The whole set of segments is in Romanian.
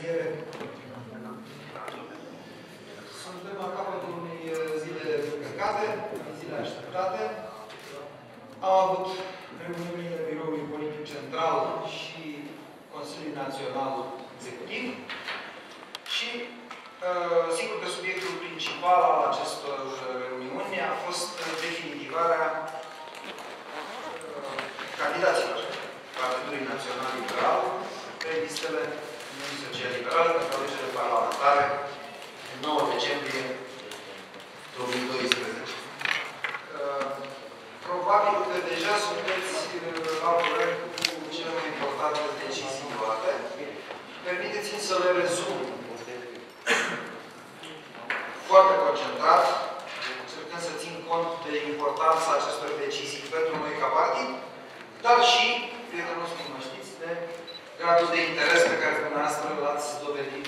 întârziere. Suntem la capătul unei eh, zile încărcate, zile așteptate. Am avut reuniunile Biroului Politic Central și Consiliul Național Executiv și eh, sigur că subiectul principal al acestor eh, reuniuni a fost definitivarea candidaților Partidului Național Liberal pe listele Partidului Social Liberal pentru alegerile parlamentare în 9 decembrie 2012. Uh, probabil că deja sunteți uh, la curent cu cele mai importante decizii luate. Permiteți-mi să le rezum foarte concentrat, încercând să țin cont de importanța acestor decizii pentru noi ca partid, dar și, prietenul nostru, mă știți, de gradul de interes pe care dumneavoastră l-ați dovedit.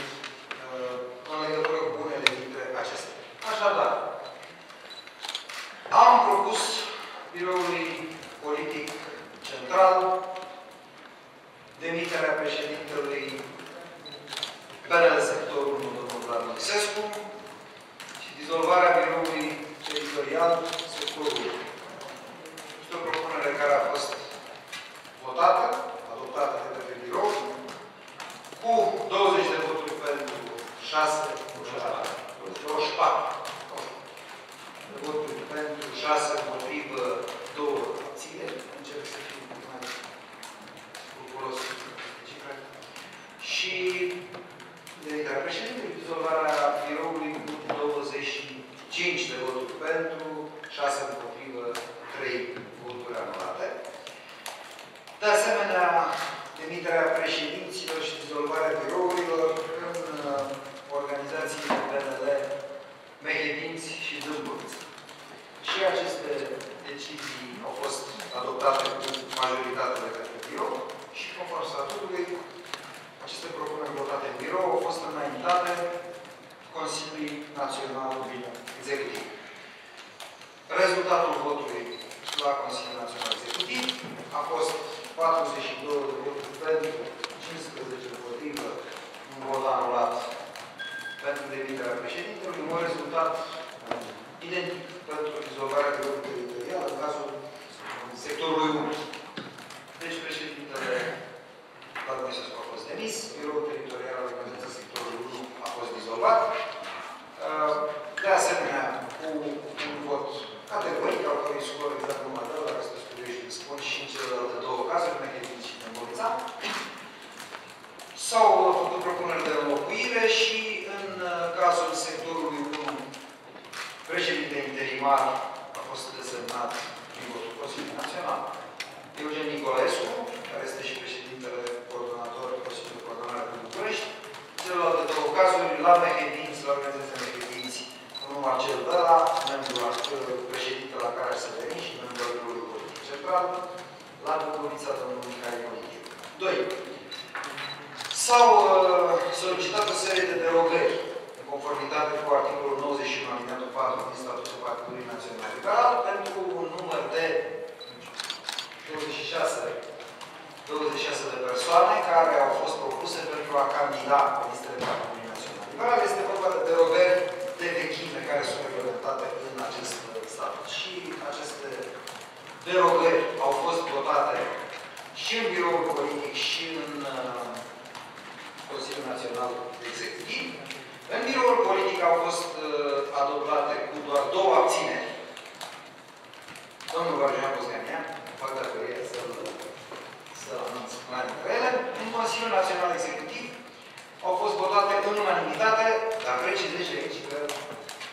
limitată, dar trece de aici că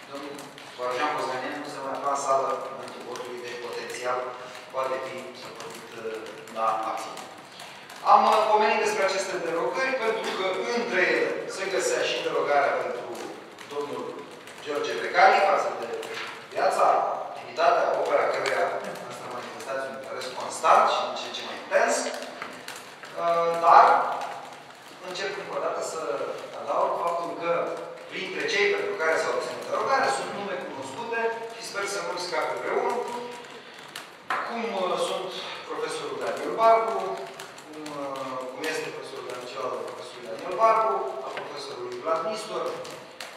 domnul Borjan Bozganen nu se mai face în sală în momentul votului de potențial poate fi săpătit uh, la acțiune. Am uh, pomenit despre aceste derogări pentru că între ele se găsea și derogarea pentru domnul George Becali față de viața, activitatea, opera căreia noastră manifestați un interes constant și în ce ce mai intens, uh, dar încerc încă o dată să adaug faptul că printre cei pentru care s-au obținut derogarea sunt nume cunoscute și sper să nu scape unul. Cum uh, sunt profesorul Daniel Barbu, cum, uh, cum este profesorul Daniel profesorul Daniel Barbu, a profesorului Vlad Nistor,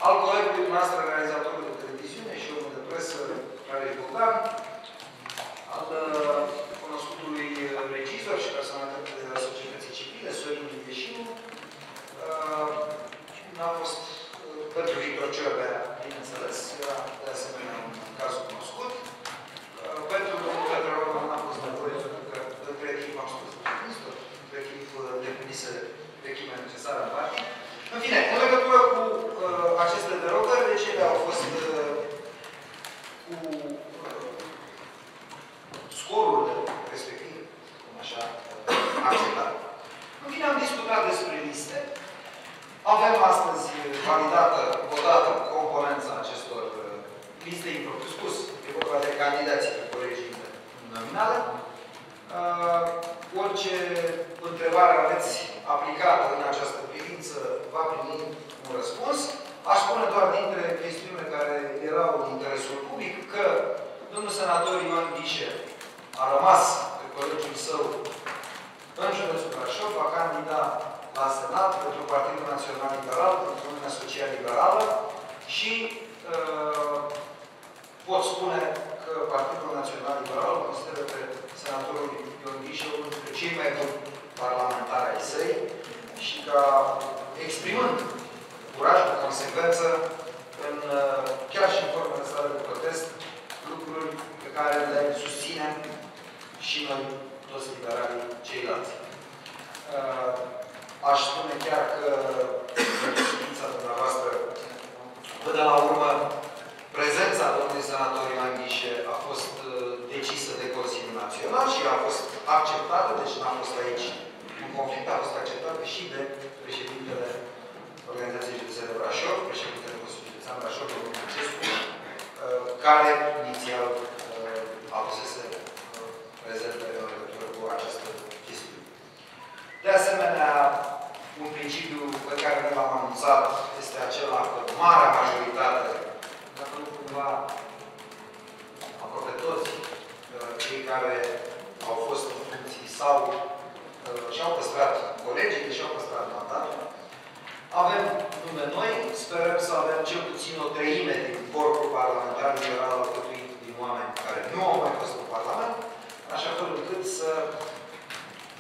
al colegului noastră realizator de televiziune și omul de presă, care e Bogdan, al uh, cunoscutului regizor și personalitate de la societății civile, Sorin Ieșinu, uh, a fost uh, pentru Victor Ciorbea, bineînțeles, era de asemenea un caz cunoscut. Uh, pentru domnul Petre Roman a fost nevoie, pentru că între timp am spus, între timp deplinise echipă necesară în partid. În fine, în legătură cu uh, aceste derogări, de ce ele au fost uh, cu uh, scorul respectiv, cum așa, uh, acceptat. În fine, am discutat despre liste. Avem astăzi validată, odată, componența acestor uh, liste improprii spus. E vorba de candidații de colegii nominale. Uh, orice întrebare aveți aplicată în această privință va primi un răspuns. Aș spune doar dintre chestiunile care erau în interesul public că domnul senator Ioan Ghișe a rămas pe colegiul său în județul Brașov, va candida la Senat pentru Partidul Național Liberal, pentru Uniunea Social Liberală și uh, pot spune că Partidul Național Liberal consideră pe senatorul Ion Ghișe unul dintre cei mai buni parlamentari ai săi și ca exprimând curaj cu consecvență în, uh, chiar și în formă sale de protest, lucruri pe care le susținem și noi, toți liberalii ceilalți. Uh, aș spune chiar că știința dumneavoastră, până la urmă, prezența domnului senator Ioan Ghișe a fost uh, decisă de Consiliul Național și a fost acceptată, deci n-a fost aici un conflict, a fost acceptată și de președintele Organizației Județene de Brașov, președintele Consiliului Județean Brașov, domnul Francescu, uh, care inițial uh, a pusese rezerve în legătură cu această chestiune. De asemenea, un principiu pe care ne l-am anunțat este acela că marea majoritate, dacă nu cumva aproape toți uh, cei care au fost în funcții sau uh, și-au păstrat colegii, și-au păstrat mandatul, avem nume noi, sperăm să avem cel puțin o treime din corpul parlamentar liberal alcătuit din oameni care nu au mai fost în Parlament, așa fel încât să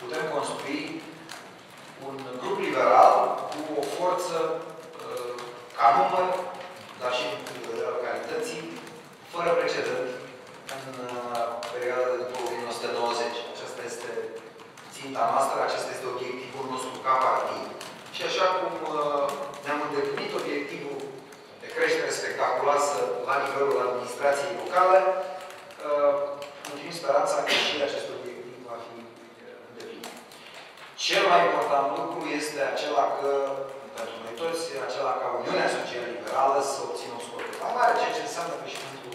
putem construi un grup liberal cu o forță uh, ca număr, dar și din punct de vedere al calității, fără precedent în uh, perioada de după 1990. Aceasta este ținta noastră, acesta este obiectivul nostru ca partid. Și așa cum uh, ne-am îndeplinit obiectivul de creștere spectaculoasă la nivelul administrației locale, mulțumim speranța că și acest obiectiv va fi îndeplinit. Cel mai important lucru este acela că, pentru noi toți, acela ca Uniunea Social Liberală să obțină un scor de valoare, ceea ce înseamnă că și pentru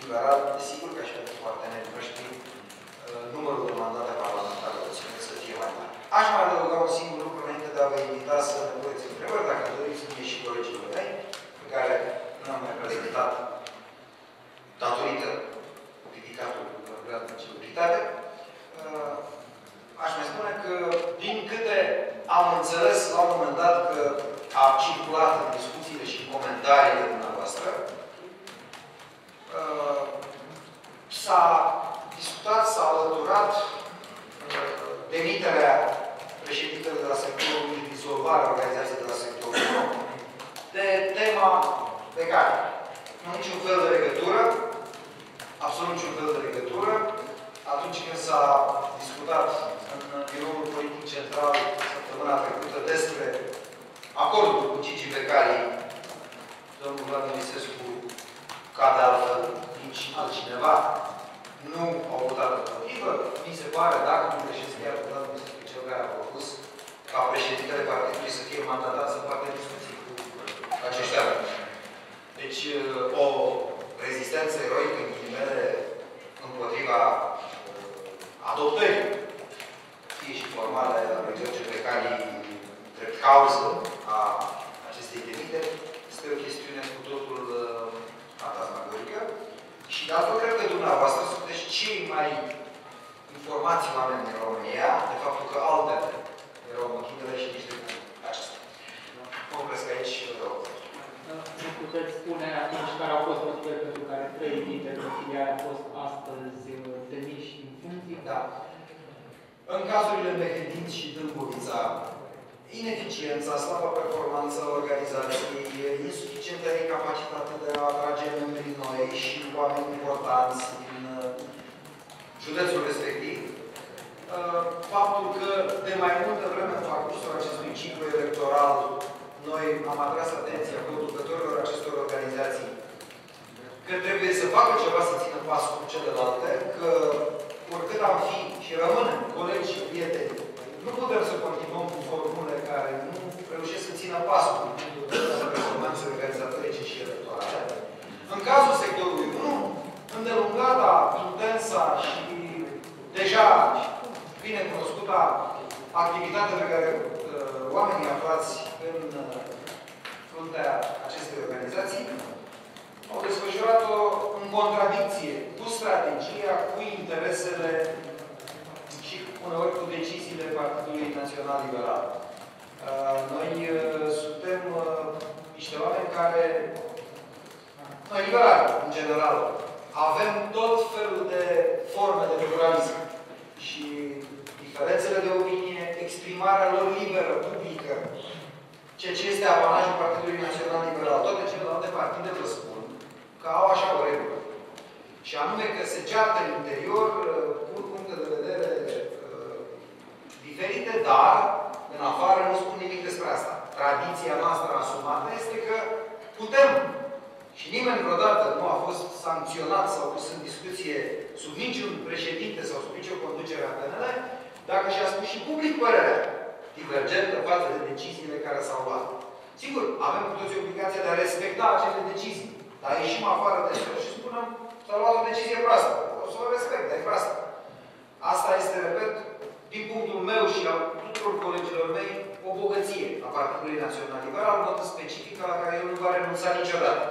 liberal, desigur că și pentru partenerii noștri, numărul de mandate parlamentare obținute să fie mai mare. Aș mai adăuga un singur lucru înainte de a vă invita să ne puneți întrebări, dacă doriți mie și colegilor mei, pe care nu am mai prezentat datorită ridicatului grad de celebritate. Aș mai spune că, din câte am înțeles la un moment dat că a circulat în discuțiile și în comentariile dumneavoastră, s-a discutat, s-a alăturat demiterea președintelui de la sectorul și dizolvarea organizației de la sectorul de tema pe care nu niciun fel de legătură, absolut niciun fel de legătură, atunci când s-a discutat în biroul politic central săptămâna trecută despre acordul cu Gigi Becali, domnul Vladimir Isescu, ca de altfel nici altcineva, nu au votat împotrivă. Mi se pare, dacă nu greșesc chiar cu Vladimir Isescu, cel care a propus ca președintele partidului să fie mandatat să facă discuții cu aceștia. Deci, o rezistență eroică în ghilimele împotriva adoptării, fie și formale, a lui George Becali drept cauză a acestei demiteri, este o chestiune cu totul fantasmagorică. Și de altfel, cred că dumneavoastră sunteți cei mai informați oameni din România de faptul că altele puteți spune atunci care au fost motivele pentru care trei dintre filiale au fost astăzi uh, trimiși în funcție? Da. În cazurile Behedin și Dâmbovița, ineficiența, slaba performanță organizației, insuficientă incapacitate de a atrage membrii noi și oameni importanți din uh, județul respectiv, uh, faptul că de mai multă vreme în parcursul acestui ciclu electoral noi am atras atenția conducătorilor acestor organizații că trebuie să facă ceva să țină pasul cu celelalte, că oricât am fi și rămânem colegi și prieteni, nu putem să continuăm cu formule care nu reușesc să țină pasul cu performanțe organizatorice și electorale. În cazul sectorului 1, îndelungata, intensa și deja bine cunoscută activitatea pe care uh, oamenii aflați în uh, fruntea acestei organizații au desfășurat-o în contradicție cu strategia, cu interesele și uneori cu deciziile Partidului Național Liberal. Uh, noi uh, suntem uh, niște oameni care, noi liberali, în general, avem tot felul de forme de pluralism și diferențele de opinie, exprimarea lor liberă, publică, ceea ce este apanajul Partidului Național Liberal. Toate celelalte partide vă spun că au așa o regulă. Și anume că se ceartă în interior cu uh, puncte de vedere uh, diferite, dar în afară nu spun nimic despre asta. Tradiția noastră asumată este că putem și nimeni vreodată nu a fost sancționat sau pus în discuție sub niciun președinte sau sub nicio conducere a PNL, dacă și-a spus și public părerea divergentă față de deciziile care s-au luat. Sigur, avem cu toți obligația de a respecta aceste decizii. Dar ieșim afară de sol și spunem s-a luat o decizie proastă. O să o respect, dar e proastă. Asta este, repet, din punctul meu și al tuturor colegilor mei, o bogăție a Partidului Național Liberal, notă specifică la care eu nu va renunța niciodată.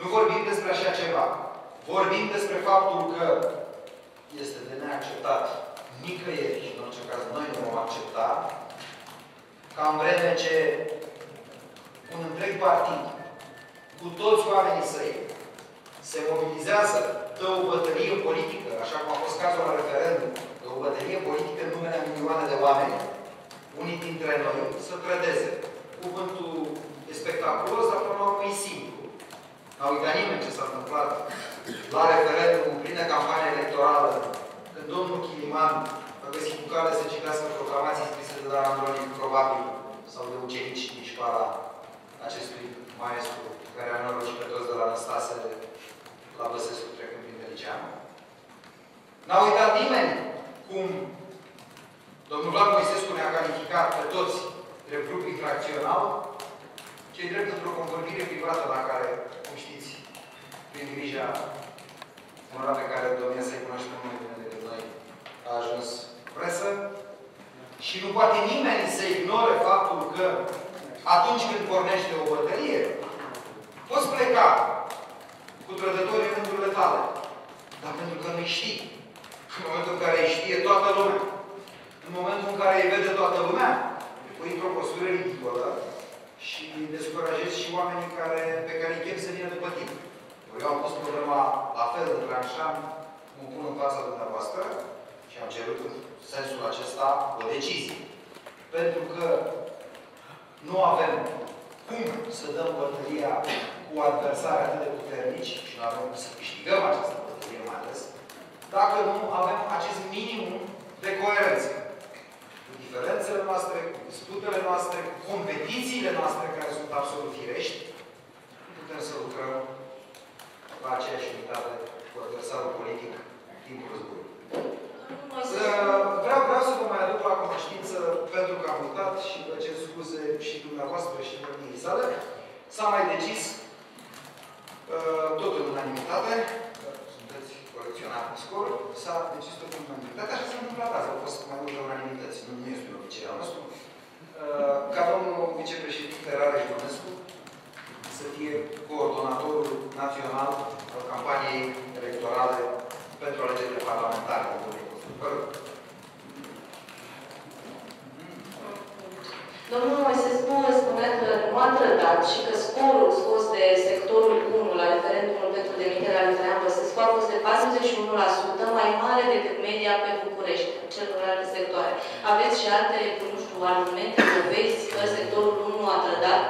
Nu vorbim despre așa ceva. Vorbim despre faptul că este de neacceptat nicăieri, și în orice caz noi nu vom accepta, ca în vreme ce un întreg partid cu toți oamenii săi, se mobilizează, dă o bătălie politică, așa cum a fost cazul la referendum, dă o bătălie politică în numele milioane de oameni, unii dintre noi să trădeze. Cuvântul e spectaculos, dar până la urmă e simplu. N-a uitat nimeni ce s-a întâmplat la referendum, în plină campanie electorală, când domnul Chiliman a găsit cu care să citească proclamații scrise de Dan Andronic, probabil, sau de ucenici din școala acestui maestru care a norocit pe toți de la Năstase la Băsescu trecând prin Delicianu. N-a uitat nimeni cum domnul Vlad Moisescu ne-a calificat pe toți drept grup infracțional, cei drept într-o convorbire privată la care, cum știți, prin grija unora pe care domnia să-i cunoaște mai bine decât noi, a ajuns presă. Și nu poate nimeni să ignore faptul că atunci când pornește o bătălie, Poți pleca cu trădătorii în rândurile tale. Dar pentru că nu știi. În momentul în care îi știe toată lumea. În momentul în care îi vede toată lumea, îi pui într-o postură ridicolă și descurajezi și oamenii care, pe care îi chem să vină după tine. Eu am pus problema la fel de tranșant, mă pun în fața dumneavoastră și am cerut în sensul acesta o decizie. Pentru că nu avem cum să dăm bătălia cu adversari atât de puternici și nu avem cum să câștigăm această bătălie mai ales, dacă nu avem acest minimum de coerență. Cu diferențele noastre, cu disputele noastre, cu competițiile noastre care sunt absolut firești, putem să lucrăm la aceeași unitate cu adversarul politic timpul războiului. Vreau, vreau să vă mai aduc la cunoștință, pentru că am uitat și vă cer scuze și dumneavoastră și domnii sale, s-a mai decis uh, tot în unanimitate, sunteți colecționar în scor, s-a decis tot în unanimitate. Așa s-a întâmplat azi, au fost mai multe unanimități, nu, nu este un oficial nostru. Uh, ca domnul vicepreședinte Rareș Bănescu să fie coordonatorul național al campaniei electorale pentru alegerile parlamentare în 2020. Domnul Moisescu spunea că urmat trădat și că scorul scos de sectorul 1 la referendumul pentru demiterea lui Traian Băsescu a fost de 41% mai mare decât media pe București, celelalte sectoare. Aveți și alte, nu știu, argumente, dovezi că sectorul 1 a trădat?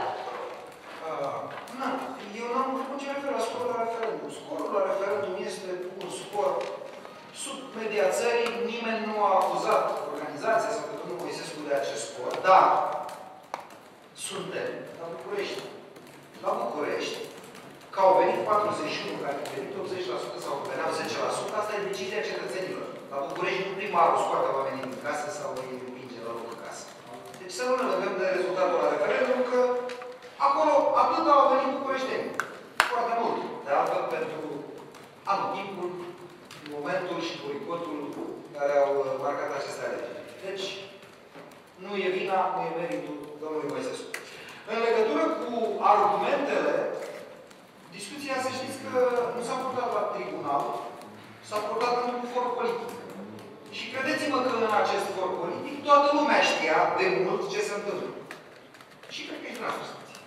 Uh, nu, eu n-am făcut ce refer la scorul la referendum. Scorul la referendum este un scor sub media țării, nimeni nu a acuzat organizația sau pe domnul Moisescu de acest scor, dar suntem la București. La București, că au venit 41, care au venit 80% sau veneau 10%, asta e decizia cetățenilor. La București nu primarul scoate oamenii din casă sau îi împinge la locul casă. Deci să nu ne legăm de rezultatul la referendum, că acolo atât au venit bucureștenii. Foarte mult. De altfel, pentru anotimpul, momentul și boicotul care au marcat aceste alegeri. Deci, nu e vina, nu e meritul domnului Moisescu. În legătură cu argumentele, discuția, să știți că nu s-a purtat la tribunal, s-a purtat într-un for politic. Și credeți-mă că în acest for politic toată lumea știa de mult ce se întâmplă. Și cred că e în discuție.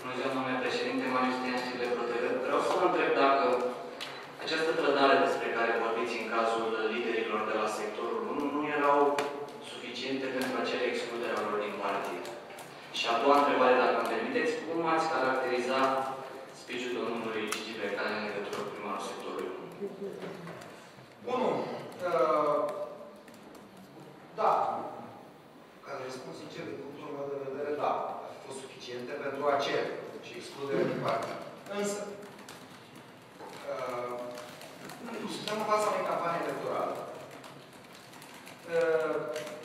Bună ziua, domnule președinte, Marius Tian și Vreau să vă întreb a doua întrebare, dacă îmi permiteți, cum ați caracteriza speech-ul domnului Gigi Becali în legătură cu primarul sectorului 1? Unu, uh, da, ca să răspund sincer, din punctul meu de vedere, da, ar fi fost suficiente pentru a cere și excluderea din partid. Însă, uh, suntem în fața unei campanii electorale. Uh, organizația,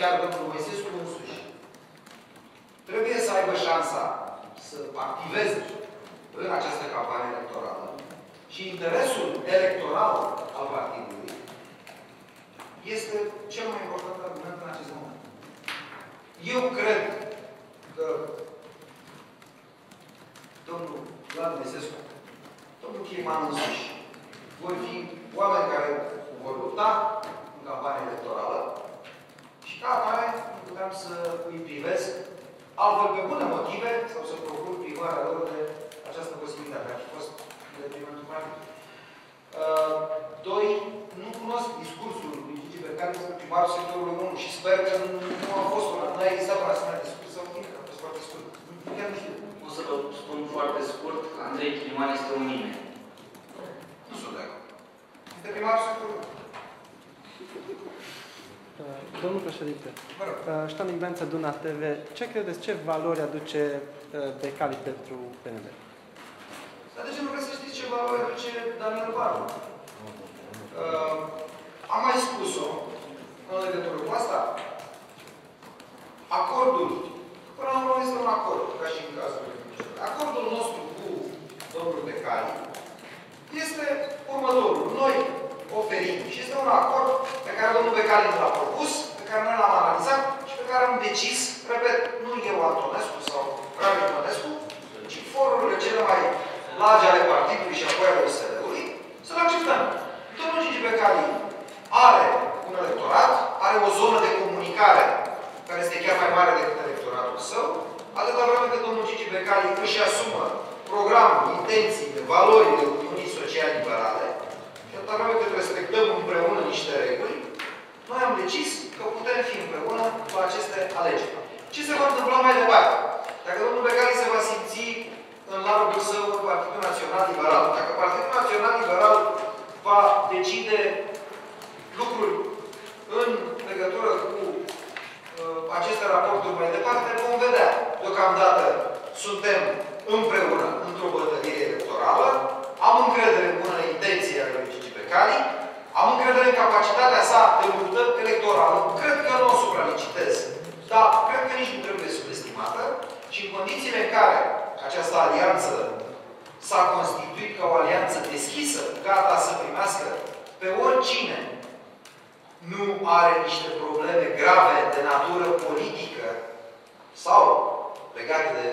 chiar domnul Moisescu însuși, trebuie să aibă șansa să activeze în această campanie electorală și interesul electoral al partidului este cel mai important argument în acest moment. Eu cred că domnul Vlad Moisescu, domnul Chiliman însuși, vor fi oameni care vor lupta în campania electorală și ca atare nu puteam să îi privesc altfel pe bune motive sau să procur privarea lor de această posibilitate. Ar fi fost detrimentul practic. Uh, doi, nu cunosc discursul lui Gigi Becali despre primarul sectorului 1 și sper că nu, nu a fost una, nu a existat un asemenea discurs sau bine, a fost foarte scurt. Chiar nu știu. O să vă spun foarte scurt, Andrei Chiliman este un nimeni. Nu sunt de acord. Este primarul sectorului 1. Domnul președinte, Mă rog. Ștan Ignața Duna TV, ce credeți, ce valori aduce Becali pentru PNL? Dar de ce nu vreți să știți ce valoare aduce Daniel Barbu? Uh, am mai spus-o în legătură cu asta. Acordul, până la urmă este un acord, ca și în cazul lui Acordul nostru cu domnul Becali este următorul. Noi oferim și este un acord pe care domnul Becali l-a propus, pe care noi l-am analizat și pe care am decis, repet, nu eu Antonescu sau Radu Antonescu, ci forurile cele mai largi ale partidului și apoi ale USR-ului, să-l acceptăm. Domnul Gigi Becali are un electorat, are o zonă de comunicare care este chiar mai mare decât electoratul său, atâta vreme cât domnul Gigi Becali își asumă programul, intențiile, valorile Uniunii Social-Liberale și atâta vreme cât respectăm împreună niște reguli, noi am decis că putem fi împreună la aceste alegeri. Ce se va întâmpla mai departe? Dacă domnul Becali se va simți în largul său în Partidul Național Liberal, dacă Partidul Național Liberal va decide lucruri în legătură cu uh, aceste raporturi mai departe, vom vedea. Deocamdată suntem împreună într-o bătălie electorală, am încredere în bună intenție a lui Gigi Becali, am încredere în capacitatea sa de luptă electorală. Cred că nu o supralicitez, dar cred că nici nu trebuie subestimată și în condițiile în care această alianță s-a constituit ca o alianță deschisă, gata să primească pe oricine nu are niște probleme grave de natură politică sau legate de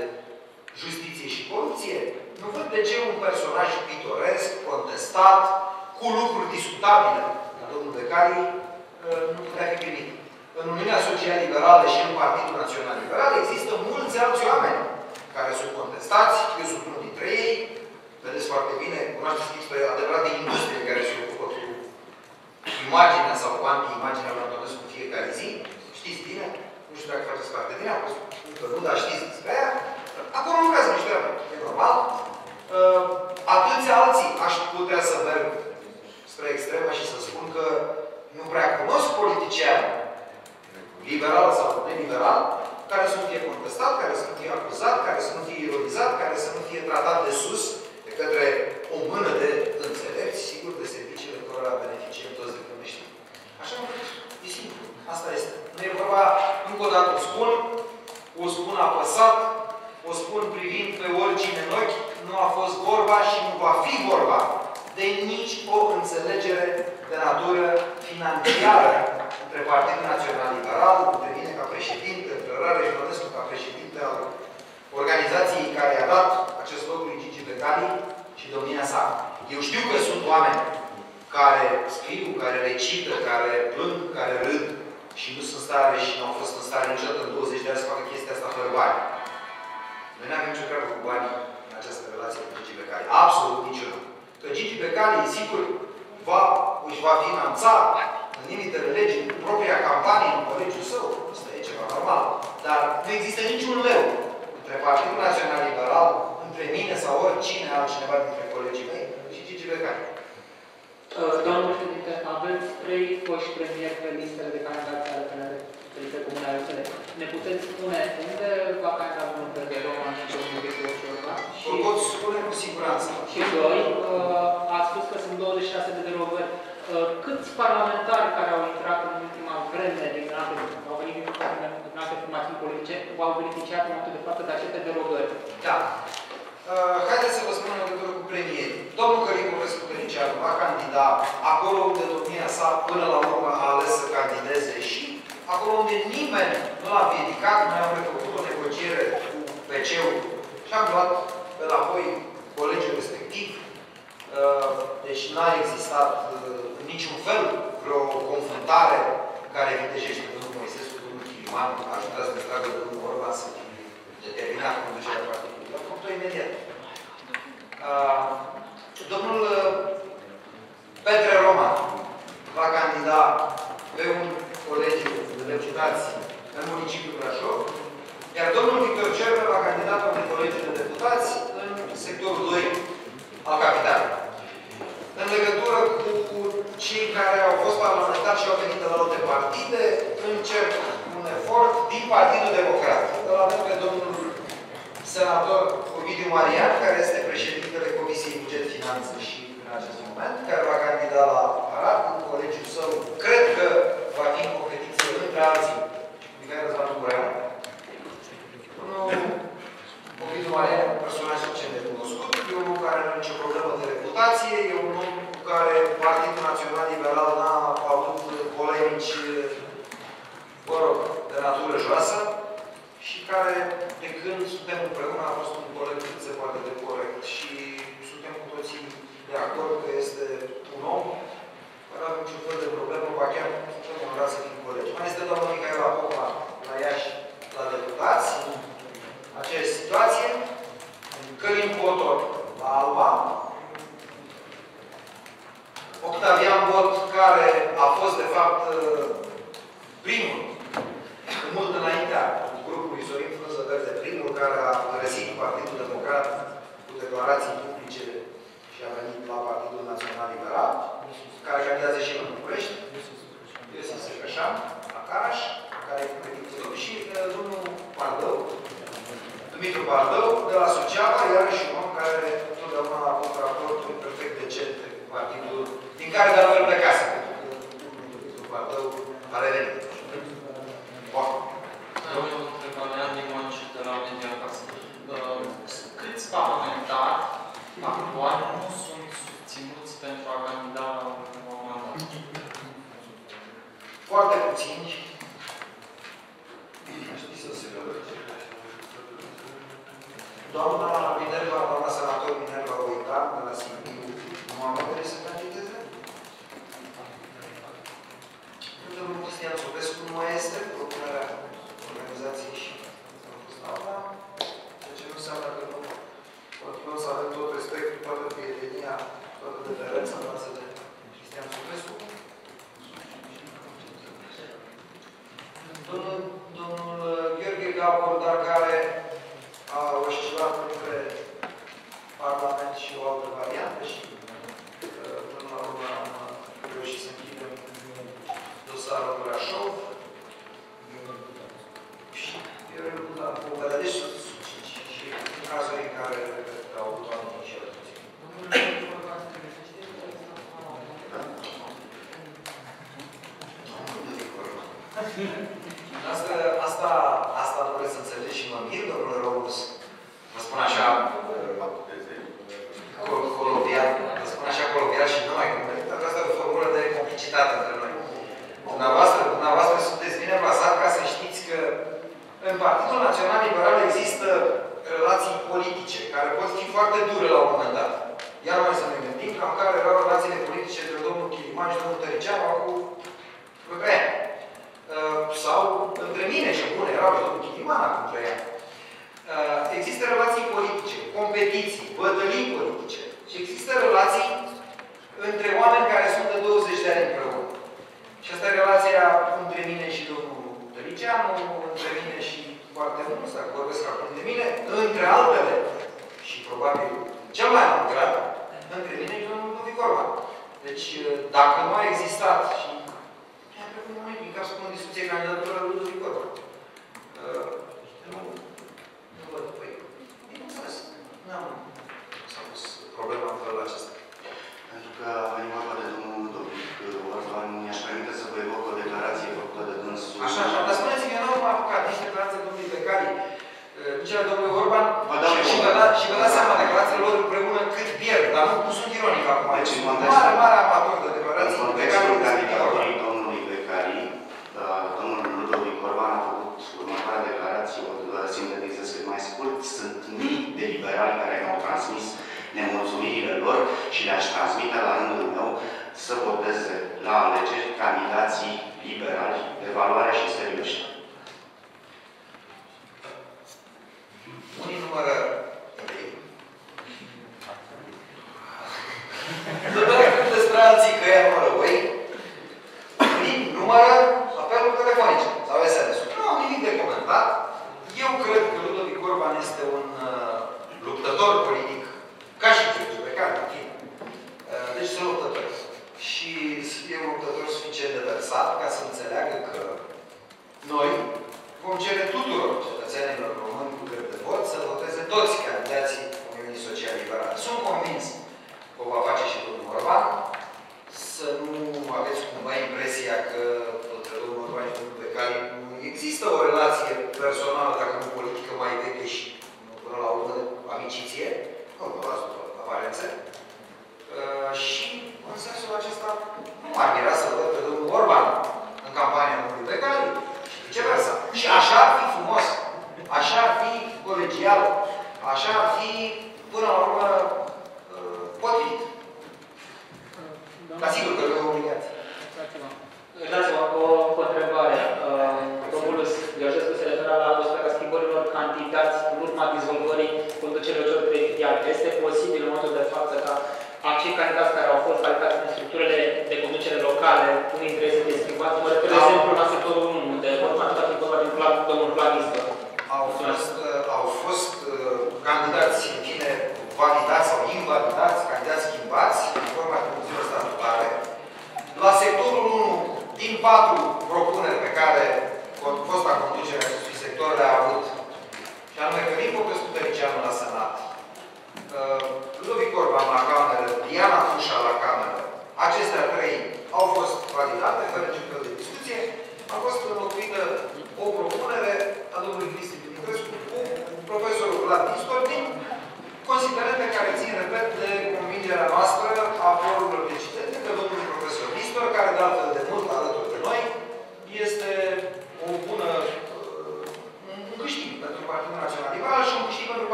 justiție și corupție, nu văd de ce un personaj pitoresc, contestat, cu lucruri discutabile, ca domnul Becali, uh, nu putea fi primit. în Uniunea Social Liberală și în Partidul Național Liberal există mulți alți oameni care sunt contestați, eu sunt unul dintre ei, vedeți foarte bine, cunoașteți despre adevărate industrie care se ocupă cu imaginea sau cu anti-imaginea lui Antonescu în fiecare zi, știți bine, nu știu dacă faceți parte din ea, că nu, dar știți despre ea, acolo lucrează niște oameni, e normal. Uh, atâția alții aș putea să merg spre extremă și să spun că nu prea cunosc politiciani liberal sau neliberal, care să nu fie contestat, care să nu fie acuzat, care să nu fie ironizat, care să nu fie tratat de sus de către o mână de înțelepți, sigur, de serviciile care beneficiem toți de când știm. Așa am fost. E simplu. Asta este. Nu e vorba, încă o dată o spun, o spun apăsat, o spun privind pe oricine în ochi, nu a fost vorba și nu va fi vorba de nici o înțelegere de natură financiară între Partidul Național Liberal, între mine ca președinte, între Rare Ionescu ca președinte al organizației care i-a dat acest loc lui Gigi Becali și domnia sa. Eu știu că sunt oameni care scriu, care recită, care plâng, care râd și nu sunt stare și nu au fost în stare niciodată în 20 de ani să facă chestia asta fără bani. Noi nu avem nicio treabă cu banii în această relație cu Gigi Becali. Absolut niciuna. Că Gigi Becali, sigur, va, își va finanța în limitele legii propria campanie în colegiul său. Asta e ceva normal. Dar nu există niciun leu între Partidul Național Liberal, între mine sau oricine altcineva dintre colegii mei și Gigi Becali. Uh, Doamnă președinte, aveți trei foști premieri pe listele de candidați ale PNR, pe listele comune ale USL. Ne puteți spune unde va candida domnul Petre Roman și domnul Victor Ciorba? Și... O pot spune cu siguranță. Și doi, uh, a spus că sunt 26 de derogări. Uh, câți parlamentari care au intrat în ultima vreme din alte, au venit din alte formații politice, au beneficiat în momentul de față de aceste derogări? Da. Uh, haideți să vă spun în legătură cu premierii. Domnul Cărin Popescu Tăniceanu va candida acolo unde domnia sa până la urmă a ales să candideze și acolo unde nimeni nu l-a împiedicat, noi am făcut o negociere cu PC-ul și am luat pe la apoi colegiul respectiv. Uh, deci n-a existat uh, în niciun fel vreo confruntare care vindejește domnul Moisescu, domnul Chiliman, ajută să ne tragă domnul Orban să fie determinat conducerea partidului. Vă punctul imediat. Uh, domnul Petre Roman va candida pe un colegiu de deputați în municipiul Brașov, iar domnul Victor Cerbe va candida pe un colegiu de deputați în sectorul 2 al capitalei. În legătură cu cei care au fost parlamentari și au venit de la alte partide, încerc un efort din Partidul Democrat. Îl avem pe domnul senator Ovidiu Marian, care este președintele Comisiei Buget Finanțe și în acest moment, care va candida la Arad cu colegiul său. Cred că va fi în competiție între alții. Mihai Răzvan Gureanu. Ovidiu Marian, un personaj suficient de cunoscut, e unul care nu are nicio problemă de reputație, e un om cu care Partidul Național Liberal n-a avut polemici, vă rog, de natură joasă și care, de când suntem împreună, a fost un coleg cât se poate de corect și suntem cu toții de acord că este un om care nu avem niciun fel de problemă, ba chiar suntem onorați să fim colegi. Mai este doamna Micaela Popa la Iași, la deputați, aceeași situație. Călin Potor la Alba. Octavian Bot, care a fost, de fapt, primul, mult înaintea grupului Sorin Frunză Verde, primul care a părăsit Partidul Democrat cu declarații publice și a venit la Partidul Național Liberal, care candidează și în București, Iosif Săcășan, la Caraș, care e competitiv, și uh, domnul Pardău, Dumitru Pardău, de la Suceava, iarăși un om care totdeauna a avut raporturi perfect decente cu partidul, din care de altfel între altele, și probabil cel mai mult grav, între mine și domnul Ludovic Orban. Deci, uh, dacă nu a existat și mi-a trecut moment din capul spun discuție candidatura lui Ludovic Orban. Uh, deci, nu, nu văd, păi, bineînțeles, n-am s-a problema în felul acesta. Pentru că de domnul Ludovic Orban, mi-aș permite să vă o declarație făcută de dânsul. Așa, așa, dar spuneți-mi, eu nu am apucat nici declarația domnului Becali ducerea domnului Orban vă dau și, și, vă da, și vă dați seama declarațiile lor împreună cât pierd, dar nu cu sunt ironic acum. Deci, mare, mare amator de declarații. În contextul candidatului domnului Becali, da, domnul Ludovic Orban a făcut următoarea declarație, o sintetizez cât mai scurt, sunt mii de liberali care mi-au transmis nemulțumirile lor și le-aș transmite la rândul meu să voteze la alegeri candidații liberali de valoare și serioși. Número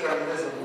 secularism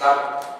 Dar